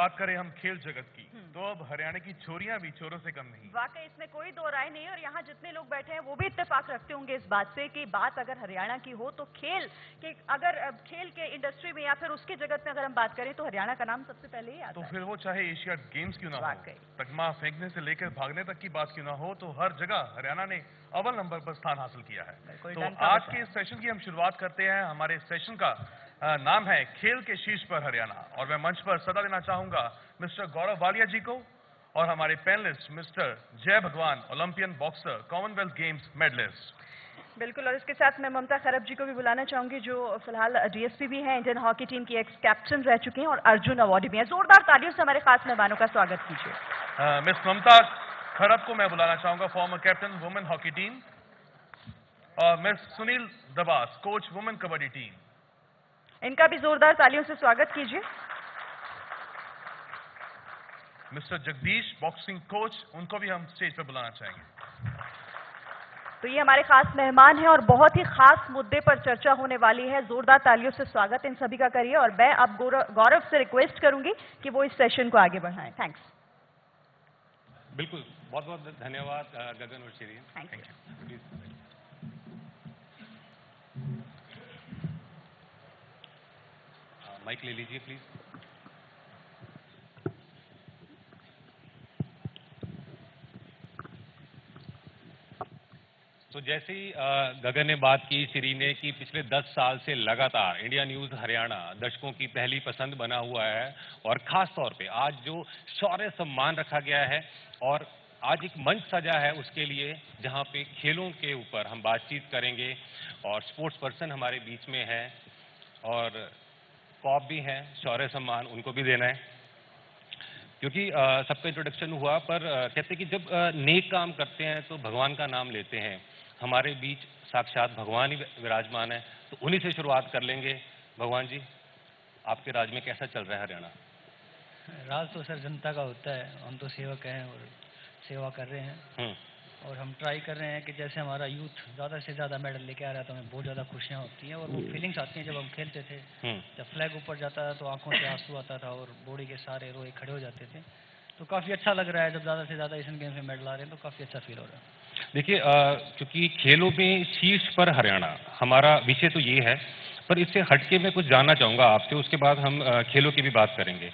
बात करें हम खेल जगत की तो अब हरियाणा की छोरियाँ भी चोरों से कम नहीं वाकई इसमें कोई दो राय नहीं और यहाँ जितने लोग बैठे हैं वो भी इत्तेफाक रखते होंगे इस बात से कि बात अगर हरियाणा की हो तो खेल के अगर खेल के इंडस्ट्री में या फिर उसके जगत में अगर हम बात करें तो हरियाणा का नाम सबसे पहले ही तो आता है। फिर वो चाहे एशिया गेम्स क्यों ना हो। तकमा फेंकने से लेकर भागने तक की बात क्यों ना हो तो हर जगह हरियाणा ने अव्वल नंबर पर स्थान हासिल किया है। तो आज के इस सेशन की हम शुरुआत करते हैं हमारे सेशन का नाम है खेल के शीर्ष पर हरियाणा। और मैं मंच पर सदा देना चाहूँगा मिस्टर गौरव वालिया जी को और हमारे panellist mister Jai Bhagwan Olympian boxer Commonwealth Games medallist. बिल्कुल और इसके साथ मैं ममता खरब जी को भी बुलाना चाहूँगी जो फ़िलहाल डीएसपी भी हैं इंडियन हॉकी टीम की एक्स कैप्टन रह चुके हैं और अर्जुन अवार्ड भी हैं। जोरदार तालियों से हमारे खास मेहमानों का स्वागत कीजिए। मिस ममता खरब को मैं बुलाना चाहूँगा former captain women hockey team और miss Sunil Dabas coach women kabaddi team इनका भी जोरदार तालियों से स्वागत कीजिए। मिस्टर जगदीश बॉक्सिंग कोच उनको भी हम स्टेज पर बुलाना चाहेंगे। तो ये हमारे खास मेहमान हैं और बहुत ही खास मुद्दे पर चर्चा होने वाली है। जोरदार तालियों से स्वागत इन सभी का करिए और मैं अब गौरव से रिक्वेस्ट करूँगी कि वो इस सेशन को आगे बढ़ाएँ। थैंक्स बिल्कुल बहुत बहुत धन्यवाद गगन और शिरीन थैंक यू माइक ले लीजिए प्लीज़ तो जैसे ही गगन ने बात की, श्री ने कि पिछले 10 साल से लगातार इंडिया न्यूज़ हरियाणा दर्शकों की पहली पसंद बना हुआ है और खास तौर पे आज जो शौर्य सम्मान रखा गया है और आज एक मंच सजा है उसके लिए, जहाँ पे खेलों के ऊपर हम बातचीत करेंगे और स्पोर्ट्स पर्सन हमारे बीच में है और कॉप भी हैं शौर्य सम्मान उनको भी देना है। क्योंकि सबका इंट्रोडक्शन हुआ पर अ, कहते हैं कि जब अ, नेक काम करते हैं तो भगवान का नाम लेते हैं। हमारे बीच साक्षात भगवान ही विराजमान है तो उन्हीं से शुरुआत कर लेंगे। भगवान जी आपके राज में कैसा चल रहा है हरियाणा? राज तो सर जनता का होता है हम तो सेवक हैं और सेवा कर रहे हैं। हम्म, और हम ट्राई कर रहे हैं कि जैसे हमारा यूथ ज़्यादा से ज़्यादा मेडल लेके आ रहा है तो हमें बहुत ज़्यादा खुशियाँ होती हैं और वो फीलिंग्स आती हैं जब हम खेलते थे। हम्म, जब फ्लैग ऊपर जाता था तो आँखों से आँसू आता था और बॉडी के सारे रोए खड़े हो जाते थे। तो काफ़ी अच्छा लग रहा है जब ज़्यादा से ज़्यादा एशियन गेम्स में मेडल आ रहे हैं तो काफ़ी अच्छा फील हो रहा है। देखिए क्योंकि खेलों में शीर्ष पर हरियाणा हमारा विषय तो ये है पर इससे हटके मैं कुछ जानना चाहूँगा आपसे उसके बाद हम खेलों की भी बात करेंगे।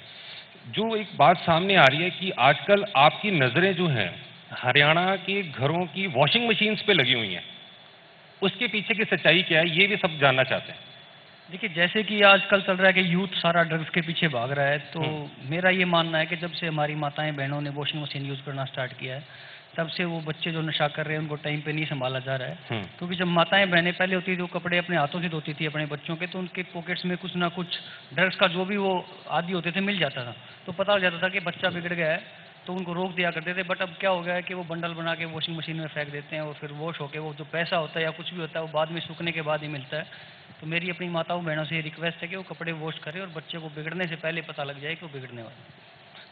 जो एक बात सामने आ रही है कि आजकल आपकी नज़रें जो हैं हरियाणा के घरों की वॉशिंग मशीन्स पे लगी हुई हैं। उसके पीछे की सच्चाई क्या है ये भी सब जानना चाहते हैं। देखिए जैसे कि आजकल चल रहा है कि यूथ सारा ड्रग्स के पीछे भाग रहा है तो मेरा ये मानना है कि जब से हमारी माताएँ बहनों ने वॉशिंग मशीन यूज़ करना स्टार्ट किया है तब से वो बच्चे जो नशा कर रहे हैं उनको टाइम पे नहीं संभाला जा रहा है। हम्म, क्योंकि जब माताएँ बहनें पहले होती थी वो कपड़े अपने हाथों से धोती थी अपने बच्चों के तो उनके पॉकेट्स में कुछ ना कुछ ड्रग्स का जो भी वो आदि होते थे मिल जाता था। तो पता हो जाता था कि बच्चा बिगड़ गया है तो उनको रोक दिया करते थे बट अब क्या हो गया है कि वो बंडल बना के वॉशिंग मशीन में फेंक देते हैं और फिर वॉश होके वो जो पैसा होता है या कुछ भी होता है, वो बाद में सूखने के बाद ही मिलता है। तो मेरी अपनी माताओं बहनों से ये रिक्वेस्ट है कि वो कपड़े वॉश करें और बच्चे को बिगड़ने से पहले पता लग जाए कि वो बिगड़ने वाले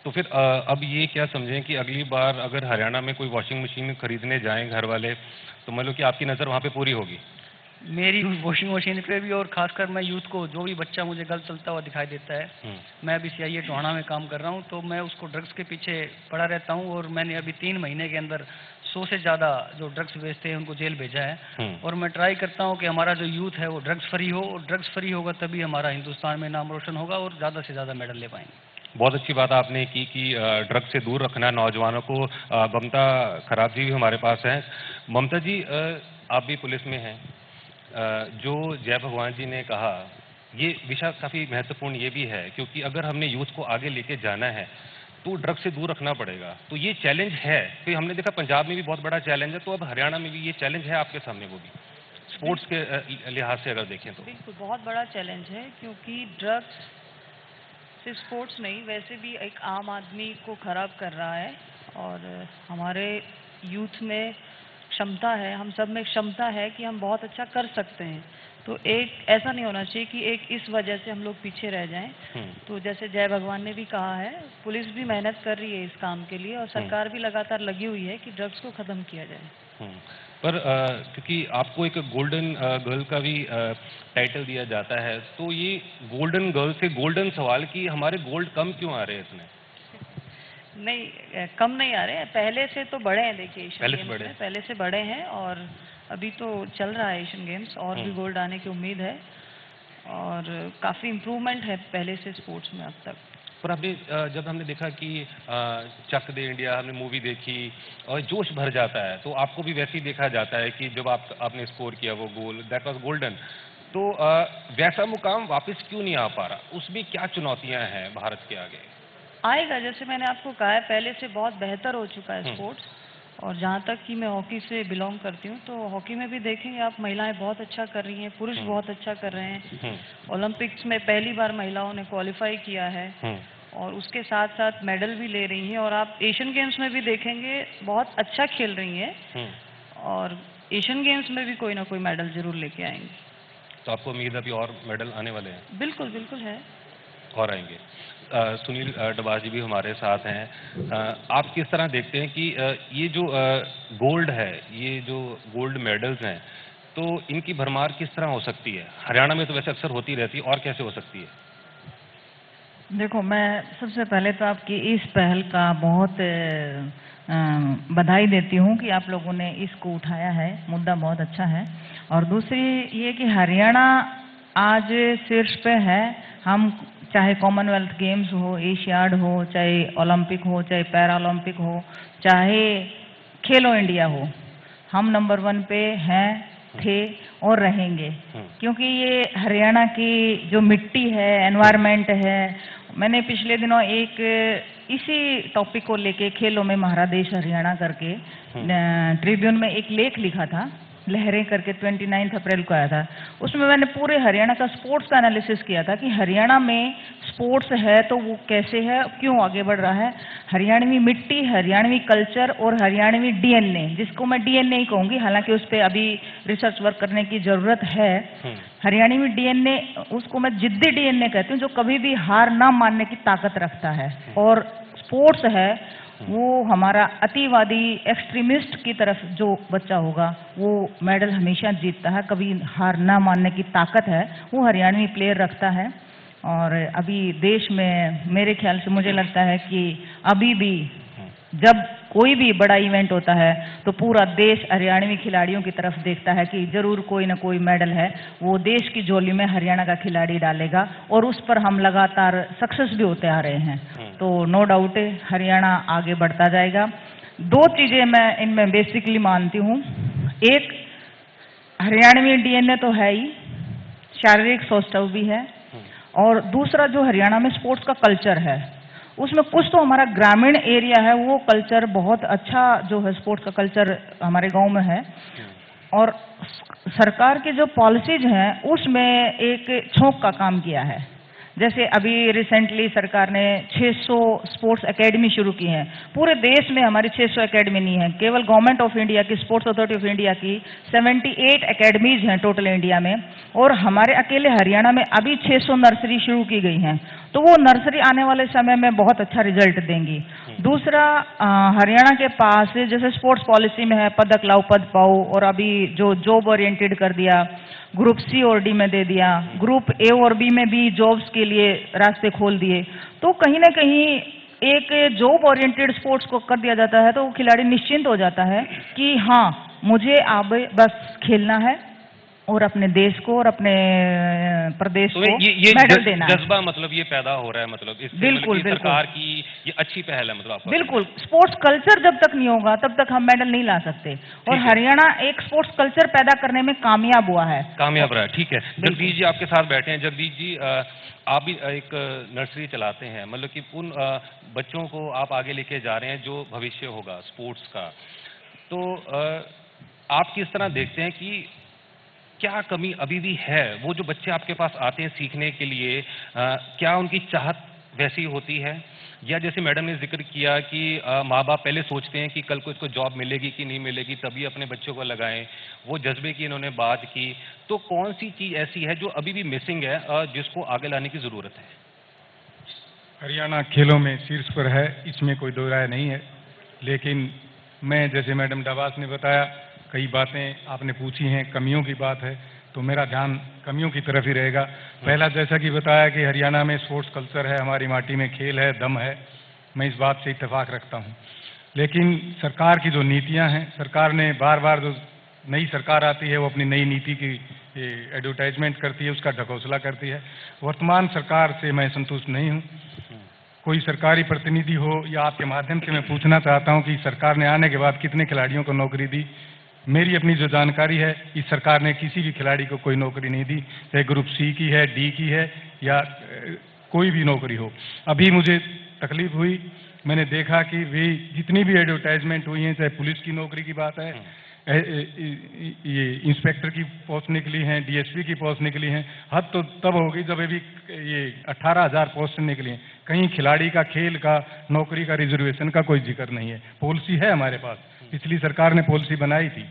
तो फिर अब ये क्या समझें कि अगली बार अगर हरियाणा में कोई वॉशिंग मशीन खरीदने जाएँ घर वाले तो मान लो कि आपकी नज़र वहाँ पे पूरी होगी। मेरी वॉशिंग मशीन पे भी और खासकर मैं यूथ को जो भी बच्चा मुझे गलत चलता हुआ दिखाई देता है हम्म, मैं अभी सी आई टोहाना में काम कर रहा हूँ तो मैं उसको ड्रग्स के पीछे पड़ा रहता हूँ और मैंने अभी तीन महीने के अंदर सौ से ज़्यादा जो ड्रग्स बेचते हैं उनको जेल भेजा है। हम्म। और मैं ट्राई करता हूँ कि हमारा जो यूथ है वो ड्रग्स फ्री हो और ड्रग्स फ्री होगा तभी हमारा हिंदुस्तान में नाम रोशन होगा और ज़्यादा से ज़्यादा मेडल ले पाएँगे। बहुत अच्छी बात आपने की कि ड्रग से दूर रखना नौजवानों को ममता खराब जी भी हमारे पास हैं। ममता जी आप भी पुलिस में हैं। जो जय भगवान जी ने कहा, ये विषय काफ़ी महत्वपूर्ण ये भी है, क्योंकि अगर हमने यूथ को आगे लेके जाना है तो ड्रग से दूर रखना पड़ेगा। तो ये चैलेंज है। तो हमने देखा पंजाब में भी बहुत बड़ा चैलेंज है तो अब हरियाणा में भी ये चैलेंज है आपके सामने वो भी। स्पोर्ट्स के लिहाज से अगर देखें तो। बिल्कुल, बहुत बड़ा चैलेंज है, क्योंकि ड्रग्स सिर्फ़ स्पोर्ट्स नहीं, वैसे भी एक आम आदमी को खराब कर रहा है, और हमारे यूथ में क्षमता है हम सब में क्षमता है कि हम बहुत अच्छा कर सकते हैं। तो एक ऐसा नहीं होना चाहिए कि एक इस वजह से हम लोग पीछे रह जाएँ। हम्म, तो जैसे जय भगवान ने भी कहा है पुलिस भी मेहनत कर रही है इस काम के लिए और सरकार भी लगातार लगी हुई है कि ड्रग्स को ख़त्म किया जाए। हम्म। पर अ, क्योंकि आपको एक गोल्डन गर्ल का भी आ, टाइटल दिया जाता है तो ये गोल्डन गर्ल से गोल्डन सवाल कि हमारे गोल्ड कम क्यों आ रहे हैं इसमें नहीं कम नहीं आ रहे हैं। पहले से तो बड़े हैं देखिए एशियन पहले से गेम्स बड़े में पहले से बड़े हैं और अभी तो चल रहा है एशियन गेम्स और भी हम्म। गोल्ड आने की उम्मीद है और काफ़ी इम्प्रूवमेंट है पहले से स्पोर्ट्स में अब तक। पर अ, जब हमने देखा कि चक दे इंडिया हमने मूवी देखी और जोश भर जाता है तो आपको भी वैसे ही देखा जाता है कि जब आप आपने स्कोर किया वो गोल दैट वाज गोल्डन तो वैसा मुकाम वापस क्यों नहीं आ पा रहा? उसमें क्या चुनौतियाँ हैं भारत के आगे? आएगा जैसे मैंने आपको कहा है पहले से बहुत बेहतर हो चुका है हम्म। स्पोर्ट्स और जहाँ तक कि मैं हॉकी से बिलोंग करती हूँ तो हॉकी में भी देखेंगे आप महिलाएँ बहुत अच्छा कर रही हैं पुरुष हम्म। बहुत अच्छा कर रहे हैं। हम्म, ओलंपिक्स में पहली बार महिलाओं ने क्वालिफाई किया है हम्म, और उसके साथ साथ मेडल भी ले रही हैं और आप एशियन गेम्स में भी देखेंगे बहुत अच्छा खेल रही हैं हम्म। और एशियन गेम्स में भी कोई ना कोई मेडल ज़रूर लेके आएँगे। तो आपको उम्मीद है अभी और मेडल आने वाले हैं? बिल्कुल बिल्कुल है। और आएँगे। सुनील डबास जी भी हमारे साथ हैं। आप किस तरह देखते हैं कि ये जो गोल्ड है, ये जो गोल्ड मेडल्स हैं तो इनकी भरमार किस तरह हो सकती है? हरियाणा में तो वैसे अक्सर होती रहती है, और कैसे हो सकती है? देखो, मैं सबसे पहले तो आपकी इस पहल का बहुत बधाई देती हूँ कि आप लोगों ने इसको उठाया है। मुद्दा बहुत अच्छा है। और दूसरी ये कि हरियाणा आज शीर्ष पे है। हम चाहे कॉमनवेल्थ गेम्स हो एशियाड हो चाहे ओलंपिक हो चाहे पैरा ओलंपिक हो चाहे खेलो इंडिया हो हम नंबर वन पे हैं थे और रहेंगे। हम्म, क्योंकि ये हरियाणा की जो मिट्टी है एनवायरनमेंट है मैंने पिछले दिनों एक इसी टॉपिक को लेके खेलों में महारा देश हरियाणा करके हम्म। ट्रिब्यून में एक लेख लिखा था। लहरें करके 29 अप्रैल को आया था। उसमें मैंने पूरे हरियाणा का स्पोर्ट्स का एनालिसिस किया था कि हरियाणा में स्पोर्ट्स है तो वो कैसे है क्यों आगे बढ़ रहा है। हरियाणवी मिट्टी हरियाणवी कल्चर और हरियाणवी डीएनए जिसको मैं डीएनए ही कहूँगी हालाँकि उस पर अभी रिसर्च वर्क करने की ज़रूरत है। हम्म, हरियाणवी डीएनए उसको मैं जिद्दी डीएनए कहती हूँ जो कभी भी हार ना मानने की ताकत रखता है। और स्पोर्ट्स है वो हमारा अतिवादी एक्सट्रीमिस्ट की तरफ़ जो बच्चा होगा, वो मेडल हमेशा जीतता है, कभी हार ना मानने की ताकत है, वो हरियाणवी प्लेयर रखता है। और अभी देश में, मेरे ख्याल से मुझे लगता है कि अभी भी जब कोई भी बड़ा इवेंट होता है तो पूरा देश हरियाणवी खिलाड़ियों की तरफ़ देखता है कि ज़रूर कोई ना कोई मेडल है। वो देश की झोली में हरियाणा का खिलाड़ी डालेगा और उस पर हम लगातार सक्सेस भी होते आ रहे हैं। हम्म, तो नो डाउट हरियाणा आगे बढ़ता जाएगा। दो चीज़ें मैं इनमें बेसिकली मानती हूँ। एक हरियाणवी डीएनए तो है ही शारीरिक सौष्ठव भी है। और दूसरा जो हरियाणा में स्पोर्ट्स का कल्चर है उसमें कुछ तो हमारा ग्रामीण एरिया है, वो कल्चर बहुत अच्छा जो है, स्पोर्ट्स का कल्चर हमारे गाँव में है। और सरकार की जो पॉलिसीज़ हैं, उसमें एक छोंक का काम किया है। जैसे अभी रिसेंटली सरकार ने 600 स्पोर्ट्स एकेडमी शुरू की हैं। पूरे देश में हमारी 600 एकेडमी नहीं है। केवल गवर्नमेंट ऑफ़ इंडिया की स्पोर्ट्स अथॉरिटी ऑफ़ इंडिया की 78 एकेडमीज हैं टोटल इंडिया में। और हमारे अकेले हरियाणा में अभी 600 नर्सरी शुरू की गई हैं। तो वो नर्सरी आने वाले समय में बहुत अच्छा रिज़ल्ट देंगी। दूसरा हरियाणा के पास जैसे स्पोर्ट्स पॉलिसी में है पदक लाओ पद पाओ और अभी जो जॉब ओरिएंटेड कर दिया ग्रुप सी और डी में दे दिया। ग्रुप ए और बी में भी जॉब्स के लिए रास्ते खोल दिए। तो कहीं ना कहीं एक जॉब ओरिएंटेड स्पोर्ट्स को कर दिया जाता है तो वो खिलाड़ी निश्चिंत हो जाता है कि हाँ मुझे अब बस खेलना है और अपने देश को और अपने प्रदेश तो को ये ये मेडल देना जज्बा मतलब ये पैदा हो रहा है मतलब इससे बिल्कुल, मतलब। सरकार की ये अच्छी पहल है मतलब आपका बिल्कुल। स्पोर्ट्स कल्चर जब तक नहीं होगा तब तक हम मेडल नहीं ला सकते। और हरियाणा एक स्पोर्ट्स कल्चर पैदा करने में कामयाब हुआ है। कामयाब रहा है ठीक है। जगदीश जी आपके साथ बैठे हैं। जगदीश जी आप भी एक नर्सरी चलाते हैं। मतलब कि उन बच्चों को आप आगे लेके जा रहे हैं जो भविष्य होगा स्पोर्ट्स का। तो आप किस तरह देखते हैं कि क्या कमी अभी भी है? वो जो बच्चे आपके पास आते हैं सीखने के लिए अ, क्या उनकी चाहत वैसी होती है? या जैसे मैडम ने ज़िक्र किया कि माँ बाप पहले सोचते हैं कि कल को इसको जॉब मिलेगी कि नहीं मिलेगी तभी अपने बच्चों को लगाएँ। वो जज्बे की इन्होंने बात की। तो कौन सी चीज़ ऐसी है जो अभी भी मिसिंग है जिसको आगे लाने की ज़रूरत है? हरियाणा खेलों में शीर्ष पर है इसमें कोई दो राय नहीं है। लेकिन मैं जैसे मैडम डवास ने बताया कई बातें आपने पूछी हैं, कमियों की बात है तो मेरा ध्यान कमियों की तरफ़ ही रहेगा। पहला जैसा कि बताया कि हरियाणा में स्पोर्ट्स कल्चर है, हमारी माटी में खेल है, दम है, मैं इस बात से इतफाक रखता हूँ। लेकिन सरकार की जो नीतियाँ हैं, सरकार ने बार बार जो नई सरकार आती है, वो अपनी नई नीति की एडवर्टाइजमेंट करती है, उसका ढकोसला करती है। वर्तमान सरकार से मैं संतुष्ट नहीं हूँ। कोई सरकारी प्रतिनिधि हो, या आपके माध्यम से मैं पूछना चाहता हूँ कि सरकार ने आने के बाद कितने खिलाड़ियों को नौकरी दी मेरी अपनी जो जानकारी है इस सरकार ने किसी भी खिलाड़ी को कोई नौकरी नहीं दी, चाहे ग्रुप सी की है, डी की है, या कोई भी नौकरी हो। अभी मुझे तकलीफ़ हुई, मैंने देखा कि वे जितनी भी एडवर्टाइजमेंट हुई हैं, चाहे पुलिस की नौकरी की बात है ये इंस्पेक्टर की पोस्ट निकली हैं, डीएसपी की पोस्ट निकली हैं, हद तो तब होगी जब अभी ये अट्ठारह हज़ार पोस्ट निकली हैं। कहीं खिलाड़ी का, खेल का, नौकरी का, रिजर्वेशन का कोई ज़िक्र नहीं है। पॉलिसी है हमारे पास। पिछली सरकार ने पॉलिसी बनाई थी।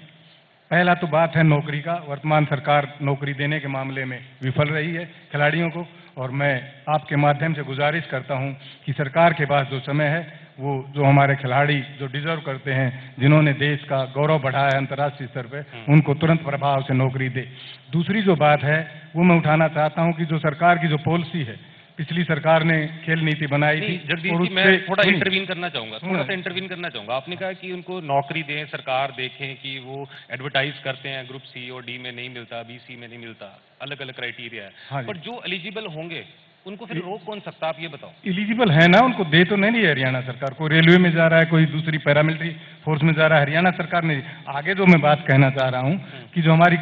पहला तो बात है नौकरी का। वर्तमान सरकार नौकरी देने के मामले में विफल रही है खिलाड़ियों को। और मैं आपके माध्यम से गुजारिश करता हूँ कि सरकार के पास जो समय है वो जो हमारे खिलाड़ी जो डिजर्व करते हैं जिन्होंने देश का गौरव बढ़ाया है अंतर्राष्ट्रीय स्तर पे उनको तुरंत प्रभाव से नौकरी दे। दूसरी जो बात है वो मैं उठाना चाहता हूँ कि जो सरकार की जो पॉलिसी है पिछली सरकार ने खेल नीति बनाई थी जगदीश और जी मैं थोड़ा इंटरवीन करना चाहूँगा थोड़ा सा इंटरवीन करना चाहूँगा। आपने कहा कि उनको नौकरी दें सरकार देखें कि वो एडवर्टाइज करते हैं ग्रुप सी और डी में नहीं मिलता बी सी में नहीं मिलता अलग अलग क्राइटेरिया हाँ है। पर जो एलिजिबल होंगे उनको फिर रोक कौन सकता आप ये बताओ। एलिजिबल है ना उनको दे तो नहीं रही हरियाणा सरकार कोई रेलवे में जा रहा है कोई दूसरी पैरामिलिट्री फोर्स में जा रहा है हरियाणा सरकार ने आगे जो मैं बात कहना चाह रहा हूँ कि जो हमारी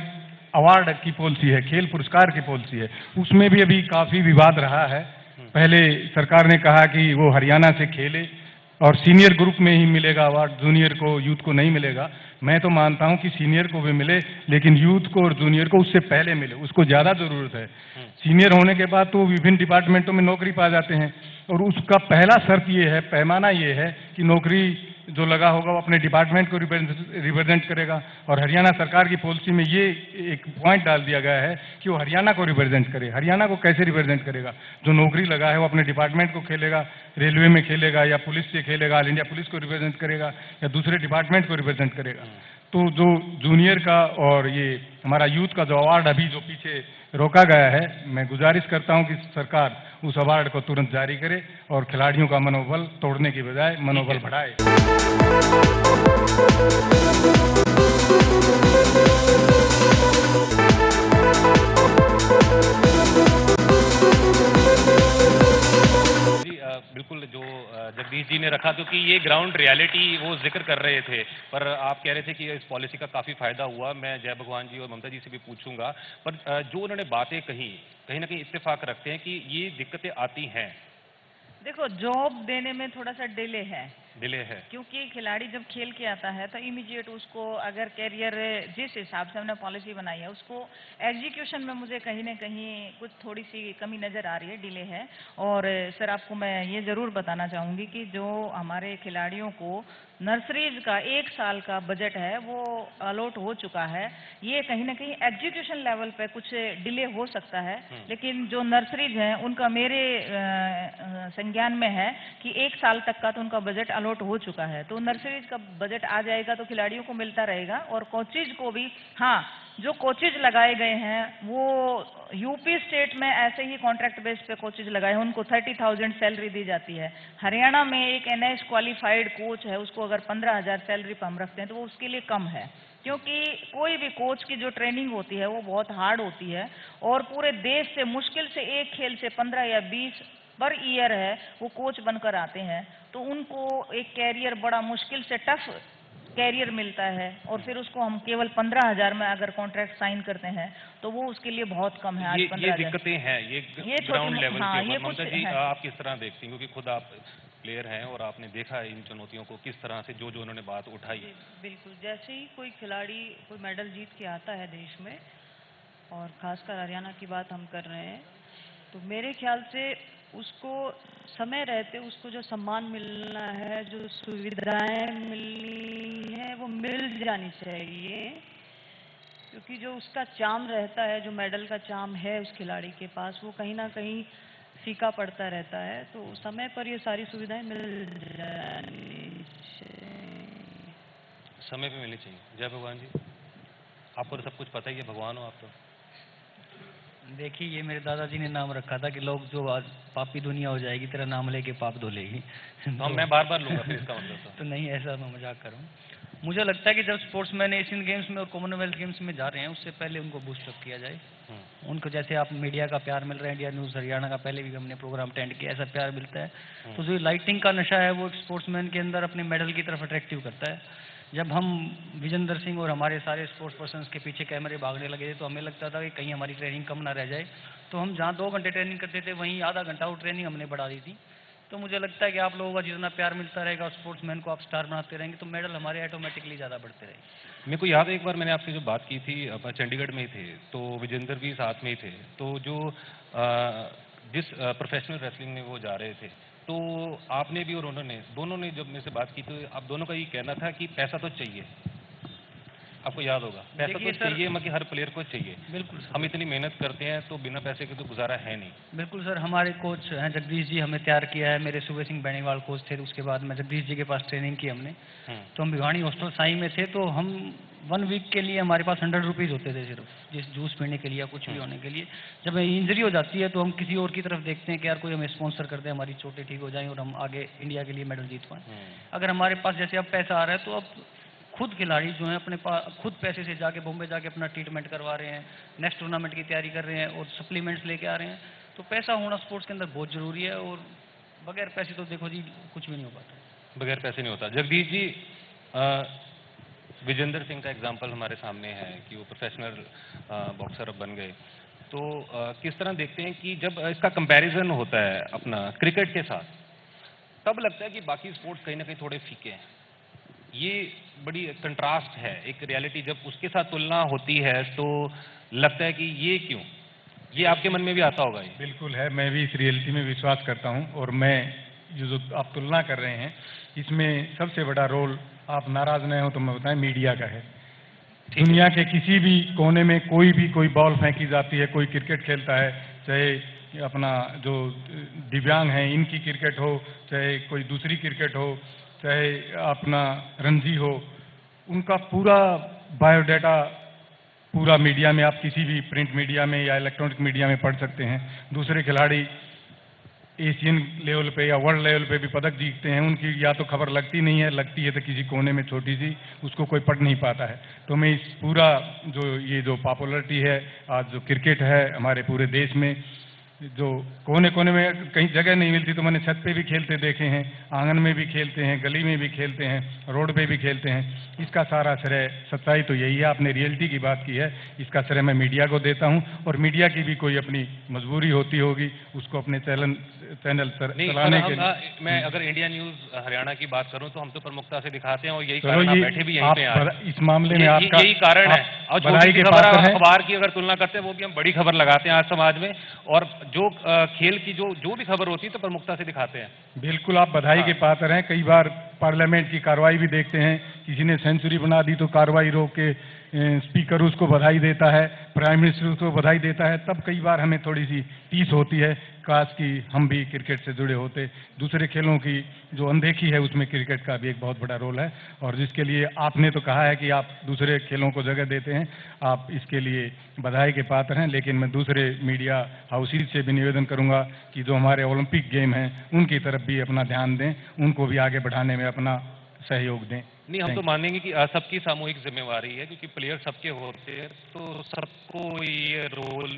अवार्ड की पॉलिसी है, खेल पुरस्कार की पॉलिसी है। उसमें भी अभी काफ़ी विवाद रहा है। पहले सरकार ने कहा कि वो हरियाणा से खेले और सीनियर ग्रुप में ही मिलेगा अवार्ड, जूनियर को, यूथ को नहीं मिलेगा। मैं तो मानता हूँ कि सीनियर को भी मिले, लेकिन यूथ को और जूनियर को उससे पहले मिले, उसको ज़्यादा ज़रूरत है। सीनियर होने के बाद तो विभिन्न डिपार्टमेंटों में नौकरी पा जाते हैं। और उसका पहला शर्त ये है, पैमाना ये है कि नौकरी जो लगा होगा वो अपने डिपार्टमेंट को रिप्रेजेंट करेगा। और हरियाणा सरकार की पॉलिसी में ये एक पॉइंट डाल दिया गया है कि वो हरियाणा को रिप्रेजेंट करे। हरियाणा को कैसे रिप्रेजेंट करेगा? जो नौकरी लगा है वो अपने डिपार्टमेंट को खेलेगा रेलवे में खेलेगा या पुलिस से खेलेगा ऑल इंडिया पुलिस को रिप्रेजेंट करेगा या दूसरे डिपार्टमेंट को रिप्रेजेंट करेगा। तो जो जूनियर का और ये हमारा यूथ का जो अवार्ड अभी जो पीछे रोका गया है। मैं गुजारिश करता हूँ कि सरकार उस अवार्ड को तुरंत जारी करे और खिलाड़ियों का मनोबल तोड़ने की बजाय मनोबल बढ़ाए। ने रखा, क्योंकि ये ग्राउंड रियलिटी वो ज़िक्र कर रहे थे। पर आप कह रहे थे कि इस पॉलिसी का काफ़ी फ़ायदा हुआ। मैं जय भगवान जी और ममता जी से भी पूछूँगा। पर जो उन्होंने बातें कही, कहीं ना कहीं इत्तेफाक रखते हैं कि ये दिक्कतें आती हैं। देखो जॉब देने में थोड़ा सा डिले है। डिले है। क्योंकि खिलाड़ी जब खेल के आता है तो इमीडिएट उसको अगर कैरियर जिस हिसाब से हमने पॉलिसी बनाई है, उसको एग्जीक्यूशन में मुझे कहीं ना कहीं कुछ थोड़ी सी कमी नज़र आ रही है डिले है। और सर आपको मैं ये ज़रूर बताना चाहूँगी कि जो हमारे खिलाड़ियों को नर्सरीज का एक साल का बजट है वो अलॉट हो चुका है। ये कहीं ना कहीं एग्जीक्यूशन लेवल पे कुछ डिले हो सकता है लेकिन जो नर्सरीज हैं उनका मेरे संज्ञान में है कि एक साल तक का तो उनका बजट अलॉट हो चुका है। तो नर्सरीज का बजट आ जाएगा तो खिलाड़ियों को मिलता रहेगा और कोचिज को भी हाँ जो कोचेज लगाए गए हैं, वो यूपी स्टेट में ऐसे ही कॉन्ट्रैक्ट बेस पे कोचेज लगाए हैं, उनको थर्टी थाउज़ेंड सैलरी दी जाती है। हरियाणा में एक एनएस क्वालिफाइड कोच है, उसको अगर पंद्रह हज़ार सैलरी पर हम रखते हैं तो वो उसके लिए कम है। क्योंकि कोई भी कोच की जो ट्रेनिंग होती है, वो बहुत हार्ड होती है, और पूरे देश से, मुश्किल से एक खेल से पंद्रह या बीस पर ईयर है, वो कोच बनकर आते हैं। तो उनको एक कैरियर बड़ा मुश्किल से टफ कैरियर मिलता है और फिर उसको हम केवल पंद्रह हज़ार में अगर कॉन्ट्रैक्ट साइन करते हैं तो वो उसके लिए बहुत कम है आज ये ये पंद्रह हज़ार। दिक्कतें हैं ये ये ग्राउंड लेवल हाँ, के ये कुछ जी है। आप किस तरह देखती हैं? क्योंकि खुद आप प्लेयर हैं और आपने देखा है इन चुनौतियों को किस तरह से जो जो उन्होंने बात उठाई बिल्कुल। जैसे ही कोई खिलाड़ी कोई मेडल जीत के आता है देश में और खासकर हरियाणा की बात हम कर रहे हैं तो मेरे ख्याल से उसको समय रहते उसको जो सम्मान मिलना है, जो सुविधाएँ मिलनी है, वो मिल जानी चाहिए। क्योंकि जो उसका चाम रहता है, जो मेडल का चाम है उस खिलाड़ी के पास, वो कहीं ना कहीं फीका पड़ता रहता है। तो समय पर ये सारी सुविधाएँ मिल जानी समय पे मिलनी चाहिए। जय भगवान जी। आपको तो सब कुछ पता ही है, भगवान हो आप तो। देखिए ये मेरे दादाजी ने नाम रखा था कि लोग जो आज पापी दुनिया हो जाएगी तेरा नाम लेके पाप धो लेगी तो मैं बार बार लूँगा फिर इसका मतलब तो। तो नहीं ऐसा मैं मज़ाक कर रहा हूँ। मुझे लगता है कि जब स्पोर्ट्स मैन एशियन गेम्स में और कॉमनवेल्थ गेम्स में जा रहे हैं उससे पहले उनको बूस्टअप किया जाए। हम्म, उनको जैसे आप मीडिया का प्यार मिल रहा है इंडिया न्यूज़ हरियाणा का पहले भी हमने प्रोग्राम अटेंड किया ऐसा प्यार मिलता है। तो जो लाइटिंग का नशा है वो एक स्पोर्ट्समैन के अंदर अपने मेडल की तरफ़ अट्रैक्टिव करता है। जब हम विजेंद्र सिंह और हमारे सारे स्पोर्ट्स पर्सन के पीछे कैमरे भागने लगे थे तो हमें लगता था कि कहीं हमारी ट्रेनिंग कम ना रह जाए। तो हम जहाँ दो घंटे ट्रेनिंग करते थे वहीं आधा घंटा वो ट्रेनिंग हमने बढ़ा दी थी। तो मुझे लगता है कि आप लोगों का जितना प्यार मिलता रहेगा स्पोर्ट्समैन को आप स्टार बनाते रहेंगे तो मेडल हमारे ऑटोमेटिकली ज़्यादा बढ़ते रहेंगे। मेरे को याद है एक बार मैंने आपसे जो बात की थी चंडीगढ़ में ही थे तो विजेंद्र भी साथ में ही थे। तो जो अ, जिस प्रोफेशनल रेसलिंग में वो जा रहे थे तो आपने भी और उन्होंने दोनों ने जब मेरे से बात की तो आप दोनों का ये कहना था कि पैसा तो चाहिए। आपको याद होगा पैसा तो चाहिए मगर हर प्लेयर को चाहिए। बिल्कुल सर। हम इतनी मेहनत करते हैं तो बिना पैसे के तो गुजारा है नहीं। बिल्कुल सर हमारे कोच हैं जगदीश जी हमें तैयार किया है। मेरे सुबह सिंह बेनीवाल कोच थे उसके बाद में जगदीश जी के पास ट्रेनिंग की हमने। हम्म, तो हम भिवानी हॉस्टल साई में थे तो हम वन वीक के लिए हमारे पास हंड्रेड रुपीज़ होते थे सिर्फ़ जिस जूस पीने के लिए या कुछ भी होने के लिए। जब इंजरी हो जाती है तो हम किसी और की तरफ़ देखते हैं कि यार कोई हमें स्पॉन्सर कर दे हमारी चोटें ठीक हो जाएँ और हम आगे इंडिया के लिए मेडल जीत पाएँ। हम्म, अगर हमारे पास जैसे अब पैसा आ रहा है तो अब खुद खिलाड़ी जो हैं अपने पास खुद पैसे से जाके बॉम्बे जाके अपना ट्रीटमेंट करवा रहे हैं नेक्स्ट टूर्नामेंट की तैयारी कर रहे हैं और सप्लीमेंट्स लेके आ रहे हैं। तो पैसा होना स्पोर्ट्स के अंदर बहुत ज़रूरी है और बगैर पैसे तो देखो जी कुछ भी नहीं हो पाता। बगैर पैसे नहीं होता। जगदीश जी विजेंद्र सिंह का एग्ज़ाम्पल हमारे सामने है कि वो प्रोफेशनल बॉक्सर अब बन गए। तो किस तरह देखते हैं कि जब इसका कंपैरिजन होता है अपना क्रिकेट के साथ, तब लगता है कि बाकी स्पोर्ट्स कहीं ना कहीं थोड़े फीके हैं। ये बड़ी कंट्रास्ट है, एक रियलिटी जब उसके साथ तुलना होती है तो लगता है कि ये क्यों? ये आपके मन में भी आता होगा ये। बिल्कुल है, मैं भी इस रियलिटी में विश्वास करता हूँ और मैं ये जो आप तुलना कर रहे हैं इसमें सबसे बड़ा रोल आप नाराज़ नहीं हो तो मैं बताएँ मीडिया का है। दुनिया के किसी भी कोने में कोई भी कोई बॉल फेंकी जाती है कोई क्रिकेट खेलता है चाहे अपना जो दिव्यांग हैं इनकी क्रिकेट हो चाहे कोई दूसरी क्रिकेट हो चाहे अपना रणजी हो उनका पूरा बायोडाटा पूरा मीडिया में आप किसी भी प्रिंट मीडिया में या इलेक्ट्रॉनिक मीडिया में पढ़ सकते हैं। दूसरे खिलाड़ी एशियन लेवल पे या वर्ल्ड लेवल पे भी पदक जीतते हैं, उनकी या तो खबर लगती नहीं है, लगती है तो किसी कोने में छोटी सी, उसको कोई पढ़ नहीं पाता है। तो मैं इस पूरा जो ये जो पॉपुलरिटी है, आज जो क्रिकेट है हमारे पूरे देश में जो कोने कोने में कहीं जगह नहीं मिलती तो मैंने छत पे भी खेलते देखे हैं आँगन में भी खेलते हैं गली में भी खेलते हैं रोड पे भी खेलते हैं। इसका सारा श्रेय सच्चाई तो यही है आपने रियलिटी की बात की है। इसका श्रेय मैं मीडिया को देता हूँ और मीडिया की भी कोई अपनी मजबूरी होती होगी उसको अपने चैनल चैनल नहीं चलाने के लिए। मैं अगर इंडिया न्यूज़ हरियाणा की बात करूँ तो हम तो प्रमुखता से दिखाते हैं और यही कारण बैठे भी यहीं पे हैं इस मामले में आपका यही कारण है। और हैं। अखबार की अगर तुलना करते हैं वो भी हम बड़ी खबर लगाते हैं आज समाज में और जो खेल की जो जो भी खबर होती है तो प्रमुखता से दिखाते हैं। बिल्कुल आप बधाई के पात्र हैं। कई बार पार्लियामेंट की कार्रवाई भी देखते हैं। किसी ने सेंचुरी बना दी तो कार्रवाई रोक के स्पीकर उसको बधाई देता है प्राइम मिनिस्टर उसको बधाई देता है। तब कई बार हमें थोड़ी सी पीस होती है, काश कि हम भी क्रिकेट से जुड़े होते। दूसरे खेलों की जो अनदेखी है, उसमें क्रिकेट का भी एक बहुत बड़ा रोल है। और जिसके लिए आपने तो कहा है कि आप दूसरे खेलों को जगह देते हैं, आप इसके लिए बधाई के पात्र हैं। लेकिन मैं दूसरे मीडिया हाउसेज से भी निवेदन करूँगा कि जो हमारे ओलंपिक गेम हैं, उनकी तरफ़ भी अपना ध्यान दें, उनको भी आगे बढ़ाने में अपना सहयोग दें। नहीं हम तो मानेंगे कि सबकी सामूहिक जिम्मेवारी है क्योंकि प्लेयर सबके होते हैं तो सबको ये रोल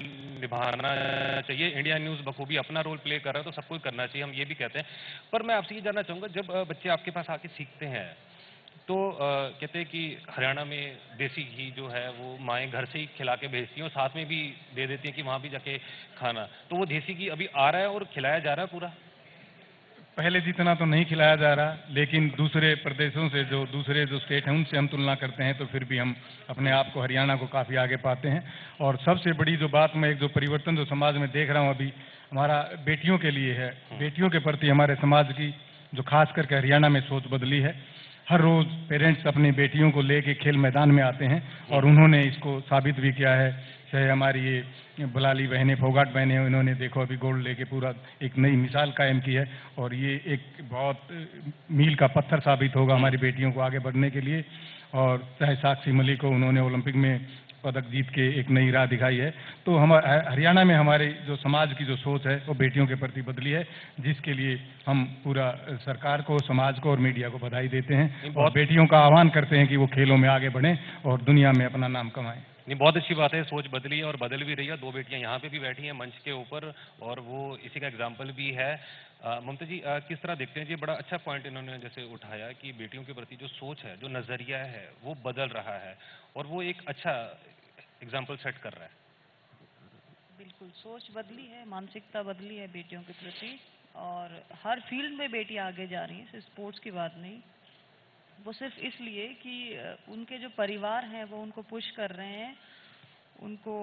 निभाना चाहिए। इंडिया न्यूज़ बखूबी अपना रोल प्ले कर रहा है तो सबको करना चाहिए हम ये भी कहते हैं। पर मैं आपसे ये जानना चाहूँगा जब बच्चे आपके पास आके सीखते हैं तो अ, कहते हैं कि हरियाणा में देसी घी जो है वो माएँ घर से ही खिला के भेजती हैं और साथ में भी दे देती हैं कि वहाँ भी जाके खाना। तो वो देसी घी अभी आ रहा है और खिलाया जा रहा है पूरा? पहले जितना तो नहीं खिलाया जा रहा, लेकिन दूसरे प्रदेशों से जो, दूसरे जो स्टेट हैं, उनसे हम तुलना करते हैं तो फिर भी हम अपने आप को हरियाणा को काफ़ी आगे पाते हैं। और सबसे बड़ी जो बात मैं एक जो परिवर्तन जो समाज में देख रहा हूँ अभी, हमारा बेटियों के लिए है। बेटियों के प्रति हमारे समाज की जो खास करके हरियाणा में सोच बदली है। हर रोज पेरेंट्स अपनी बेटियों को लेके खेल मैदान में आते हैं और उन्होंने इसको साबित भी किया है। चाहे हमारी ये बुलाली बहने फोगाट बहने उन्होंने इन्होंने देखो अभी गोल्ड लेके पूरा एक नई मिसाल कायम की है और ये एक बहुत मील का पत्थर साबित होगा हमारी बेटियों को आगे बढ़ने के लिए। और चाहे साक्षी मलिक को उन्होंने ओलंपिक में पदक जीत के एक नई राह दिखाई है। तो हम हरियाणा में हमारे जो समाज की जो सोच है वो बेटियों के प्रति बदली है जिसके लिए हम पूरा सरकार को समाज को और मीडिया को बधाई देते हैं और बेटियों का आह्वान करते हैं कि वो खेलों में आगे बढ़ें और दुनिया में अपना नाम कमाएँ। नहीं बहुत अच्छी बात है सोच बदली है और बदल भी रही है। दो बेटियाँ यहाँ पे भी बैठी हैं मंच के ऊपर और वो इसी का एग्ज़ाम्पल भी है। ममता जी अ, किस तरह देखते हैं? जी बड़ा अच्छा पॉइंट इन्होंने जैसे उठाया कि बेटियों के प्रति जो सोच है जो नज़रिया है वो बदल रहा है और वो एक अच्छा एग्ज़ाम्पल सेट कर रहा है। बिल्कुल, सोच बदली है, मानसिकता बदली है बेटियों के प्रति, और हर फ़ील्ड में बेटी आगे जा रही है स्पोर्ट्स की बात नहीं। वो सिर्फ़ इसलिए कि उनके जो परिवार हैं, वो उनको पुश कर रहे हैं, उनको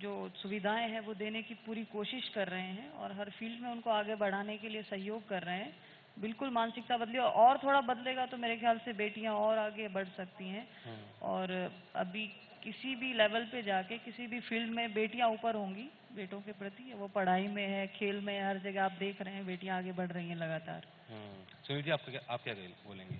जो सुविधाएँ हैं, वो देने की पूरी कोशिश कर रहे हैं, और हर फ़ील्ड में उनको आगे बढ़ाने के लिए सहयोग कर रहे हैं। बिल्कुल मानसिकता बदली और थोड़ा बदलेगा तो मेरे ख्याल से बेटियाँ और आगे बढ़ सकती हैं। और अभी किसी भी लेवल पे जाके किसी भी फ़ील्ड में बेटियाँ ऊपर होंगी बेटों के प्रति वो पढ़ाई में है खेल में है हर जगह आप देख रहे हैं बेटियाँ आगे बढ़ रही हैं लगातार। हम्म। सुनील जी आप क्या आप क्या बोलेंगे?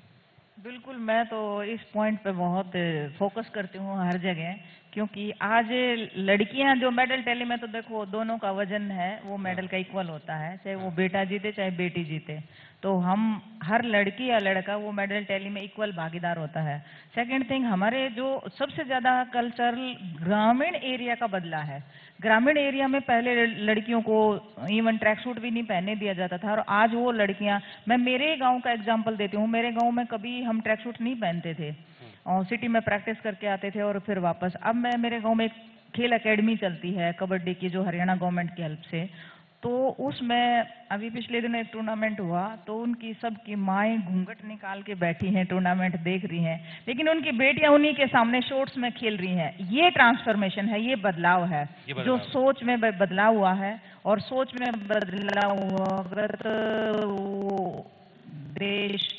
बिल्कुल मैं तो इस पॉइंट पे बहुत फोकस करती हूँ हर जगह क्योंकि आज लड़कियाँ जो मेडल टैली में तो देखो दोनों का वज़न है वो मेडल का इक्वल होता है चाहे वो बेटा जीते चाहे बेटी जीते। तो हम, हर लड़की या लड़का वो मेडल टैली में इक्वल भागीदार होता है। सेकंड थिंग हमारे जो सबसे ज़्यादा कल्चरल ग्रामीण एरिया का बदला है। ग्रामीण एरिया में पहले लड़कियों को इवन ट्रैक सूट भी नहीं पहनने दिया जाता था, और आज वो लड़कियाँ, मैं मेरे गाँव का एग्जांपल देती हूँ, मेरे गाँव में कभी हम ट्रैक सूट नहीं पहनते थे। और सिटी में प्रैक्टिस करके आते थे और फिर वापस। अब मैं, मेरे गाँव में एक खेल एकेडमी चलती है, कबड्डी की, जो हरियाणा गवर्नमेंट की हेल्प से। तो उसमें अभी पिछले दिनों एक टूर्नामेंट हुआ तो उनकी सबकी माएँ घूंघट निकाल के बैठी हैं टूर्नामेंट देख रही हैं। लेकिन उनकी बेटियाँ उन्हीं के सामने शॉर्ट्स में खेल रही हैं। ये ट्रांसफॉर्मेशन है ये बदलाव है। ये जो है। सोच में बदलाव हुआ है और सोच में बदलाव हुआ अगर वो देश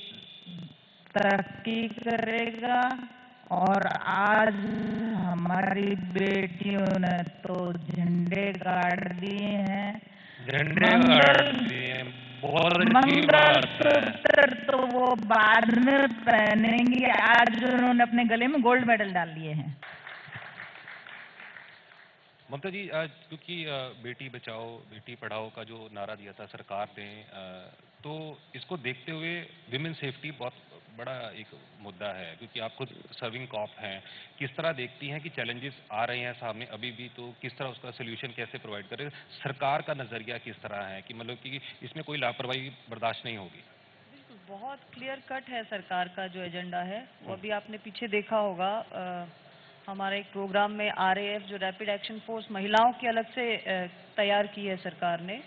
तरक्की करेगा और आज हमारी बेटियों ने तो झंडे गाड़ दिए हैं। झंडे मंगल- मंगलसूत्र तो वो बाद में पहनेंगे। आज उन्होंने अपने गले में गोल्ड मेडल डाल लिए हैं। ममता जी आज क्योंकि बेटी बचाओ बेटी पढ़ाओ का जो नारा दिया था सरकार ने तो इसको देखते हुए विमेन सेफ्टी बहुत बड़ा एक मुद्दा है क्योंकि आप खुद सर्विंग कॉप हैं। किस तरह देखती हैं कि चैलेंजेस आ रहे हैं सामने अभी भी? तो किस तरह उसका सोल्यूशन कैसे प्रोवाइड करें? सरकार का नज़रिया किस तरह है कि मतलब कि इसमें कोई लापरवाही बर्दाश्त नहीं होगी? बहुत क्लियर कट है सरकार का जो एजेंडा है। वो अभी आपने पीछे देखा होगा अ, हमारे एक प्रोग्राम में आरएएफ जो रैपिड एक्शन फोर्स महिलाओं की अलग से तैयार की है सरकार ने।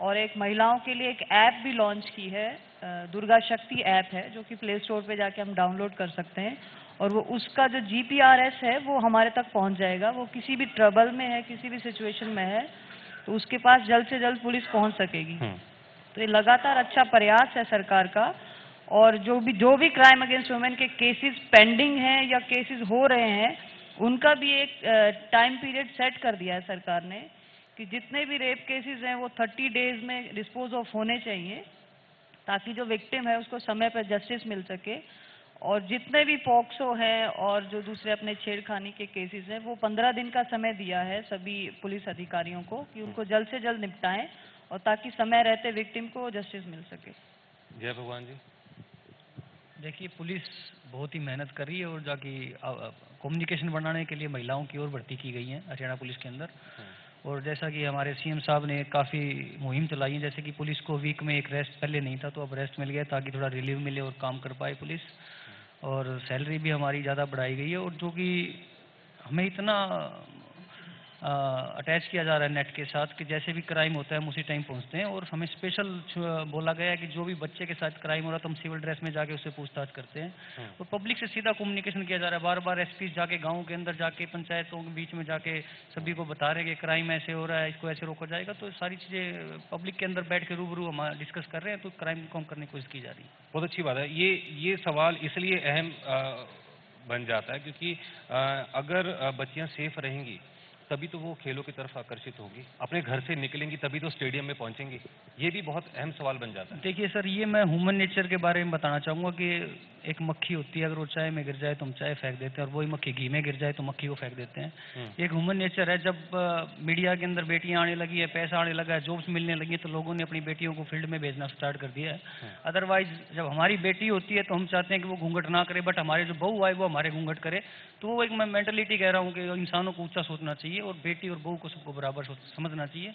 और एक महिलाओं के लिए एक ऐप भी लॉन्च की है दुर्गा शक्ति ऐप है जो कि प्ले स्टोर पे जाके हम डाउनलोड कर सकते हैं। और वो उसका जो जीपीआरएस है वो हमारे तक पहुँच जाएगा। वो किसी भी ट्रबल में है किसी भी सिचुएशन में है तो उसके पास जल्द से जल्द पुलिस पहुँच सकेगी। तो ये लगातार अच्छा प्रयास है सरकार का। और जो भी जो भी क्राइम अगेंस्ट वुमेन के केसेस पेंडिंग हैं या केसेस हो रहे हैं उनका भी एक टाइम पीरियड सेट कर दिया है सरकार ने कि जितने भी रेप केसेस हैं वो 30 डेज़ में डिस्पोज ऑफ़ होने चाहिए। ताकि जो विक्टिम है उसको समय पर जस्टिस मिल सके। और जितने भी पॉक्सो हैं और जो दूसरे अपने छेड़खानी के केसेस हैं वो पंद्रह दिन का समय दिया है सभी पुलिस अधिकारियों को कि उनको जल्द से जल्द निपटाएँ और ताकि समय रहते विक्टिम को जस्टिस मिल सके। जय भगवान जी। देखिए पुलिस बहुत ही मेहनत कर रही है और जाके कम्युनिकेशन बढ़ाने के लिए महिलाओं की ओर भर्ती की गई है हरियाणा पुलिस के अंदर। और जैसा कि हमारे सीएम साहब ने काफ़ी मुहिम चलाई है, जैसे कि पुलिस को वीक में एक रेस्ट पहले नहीं था तो अब रेस्ट मिल गया ताकि थोड़ा रिलीव मिले और काम कर पाए पुलिस। और सैलरी भी हमारी ज़्यादा बढ़ाई गई है और जो कि हमें इतना अटैच किया जा रहा है नेट के साथ कि जैसे भी क्राइम होता है हम उसी टाइम पहुँचते हैं और हमें स्पेशल बोला गया है कि जो भी बच्चे के साथ क्राइम हो रहा है तो हम सिविल ड्रेस में जाके उससे पूछताछ करते हैं। और पब्लिक से सीधा कम्युनिकेशन किया जा रहा है। बार बार एसपी जाके गाँव के अंदर जाके पंचायतों के बीच में जाके सभी को बता रहे हैं कि क्राइम ऐसे हो रहा है इसको ऐसे रोका जाएगा। तो सारी चीज़ें पब्लिक के अंदर बैठ के रूबरू हम डिस्कस कर रहे हैं तो क्राइम को कम करने की कोशिश की जा रही है। बहुत अच्छी बात है। ये ये सवाल इसलिए अहम बन जाता है क्योंकि अगर बच्चियाँ सेफ़ रहेंगी तभी तो वो खेलों की तरफ़ आकर्षित होगी। अपने घर से निकलेंगी तभी तो स्टेडियम में पहुंचेंगी। ये भी बहुत अहम सवाल बन जाता है। देखिए सर ये मैं ह्यूमन नेचर के बारे में बताना चाहूँगा कि एक मक्खी होती है अगर वो चाय में गिर जाए तो हम चाय फेंक देते हैं और वही मक्खी घी में गिर जाए तो मक्खी को फेंक देते हैं। हम्म। एक ह्यूमन नेचर है जब मीडिया के अंदर बेटियाँ आने लगी है पैसा आने लगा है जॉब्स मिलने लगी है तो लोगों ने अपनी बेटियों को फ़ील्ड में भेजना स्टार्ट कर दिया है। हम्म। अदरवाइज़ जब हमारी बेटी होती है तो हम चाहते हैं कि वो घूंघट ना करे बट हमारे जो बहू आए वो हमारे घूंघट करे। तो वो एक मैं मेंटलिटी कह रहा हूँ कि इंसानों को ऊँचा सोचना चाहिए। और बेटी और बहू को सबको बराबर समझना चाहिए।